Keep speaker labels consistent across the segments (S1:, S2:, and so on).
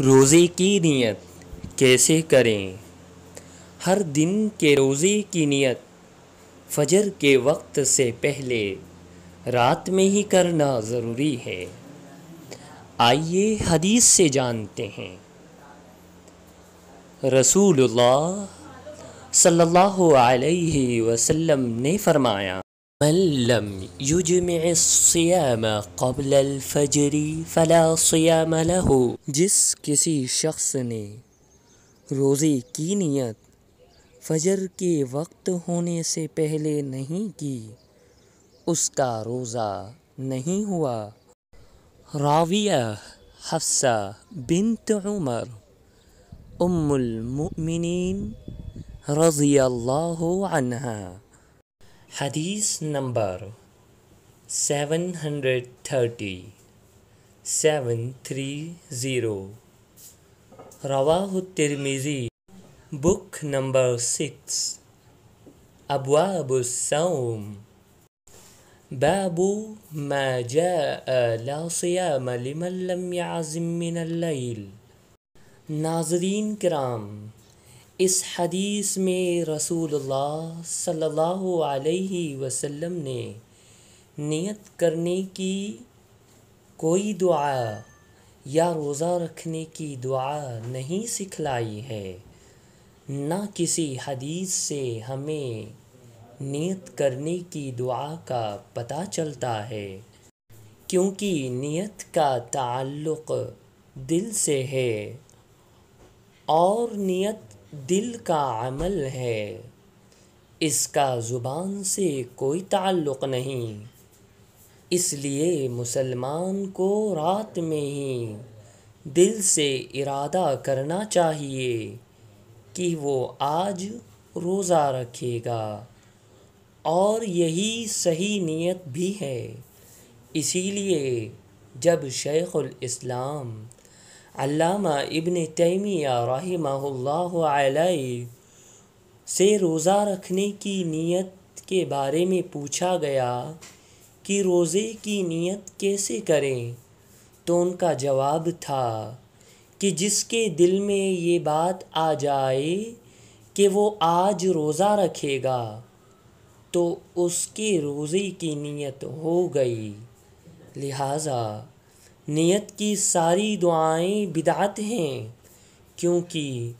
S1: रोज़े की नियत कैसे करें? हर दिन के रोज़े की नियत फजर के वक्त से पहले रात में ही करना ज़रूरी है। आइए हदीस से जानते हैं। रसूलुल्लाह सल्लल्लाहु अलैहि वसल्लम ने फरमाया मल्लम युजम कबल फजरी फ़ला सियाम लहू जिस किसी शख्स ने रोज़े की नियत फजर के वक्त होने से पहले नहीं की उसका रोज़ा नहीं हुआ राविया हफ्सा बिनत उमर उम्मुल मुमिनीन रज़ी अल्लाह अन्हा हदीस number seven hundred thirty seven three zero रवाह Tirmidhi book number six अबवाबुस्सौम बाबू मा जाअ ला सियाम लिमन लम याज़िम मिनल नाज़रीन कराम इस हदीस में रसूलुल्लाह सल्लल्लाहु अलैहि वसल्लम ने नियत करने की कोई दुआ या रोज़ा रखने की दुआ नहीं सिखलाई है। न किसी हदीस से हमें नियत करने की दुआ का पता चलता है, क्योंकि नियत का ताल्लुक़ दिल से है और नियत दिल का अमल है। इसका ज़ुबान से कोई ताल्लुक़ नहीं। इसलिए मुसलमान को रात में ही दिल से इरादा करना चाहिए कि वो आज रोज़ा रखेगा। और यही सही नियत भी है। इसीलिए जब शेख़ुल इस्लाम अल्लामा इब्न तैमिया अलैहि से रोज़ा रखने की नीयत के बारे में पूछा गया कि रोज़े की नीयत कैसे करें तो उनका जवाब था कि जिसके दिल में ये बात आ जाए कि वो आज रोज़ा रखेगा तो उसके रोज़े की नीयत हो गई। लिहाजा नियत की सारी दुआएँ बिदात हैं, क्योंकि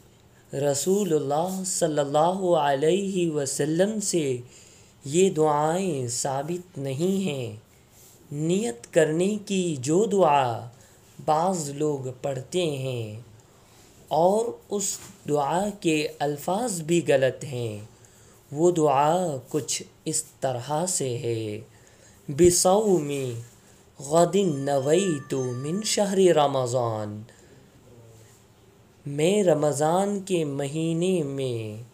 S1: रसूलुल्लाह सल्लल्लाहु अलैहि वसल्लम से ये दुआएँ साबित नहीं हैं। नियत करने की जो दुआ बाज़ लोग पढ़ते हैं और उस दुआ के अल्फाज भी गलत हैं, वो दुआ कुछ इस तरह से है। बिसऊ में गदिन नवई तो मिन शहर रमज़ान। मैं रमज़ान के महीने में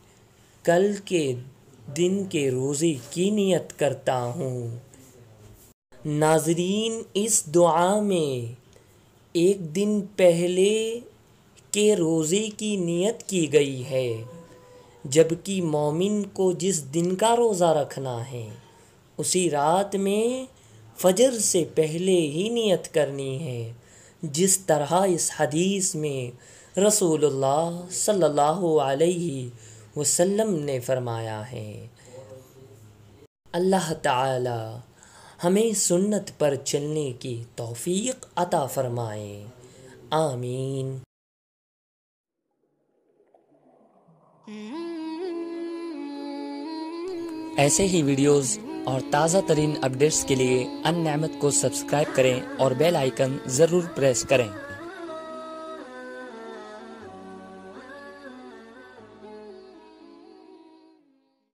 S1: कल के दिन के रोज़े की नियत करता हूँ। नाजरीन, इस दुआ में एक दिन पहले के रोज़े की नियत की गई है, जबकि मोमिन को जिस दिन का रोज़ा रखना है, उसी रात में फजर से पहले ही नियत करनी है जिस तरह इस हदीस में रसूलुल्लाह सल्लल्लाहु अलैहि वसल्लम ने फरमाया है अल्लाह ताला हमें सुन्नत पर चलने की तौफीक अता फरमाए। आमीन। ऐसे ही वीडियोज़ और ताज़ा तरीन अपडेट्स के लिए अन को सब्सक्राइब करें और बेल आइकन ज़रूर प्रेस करें।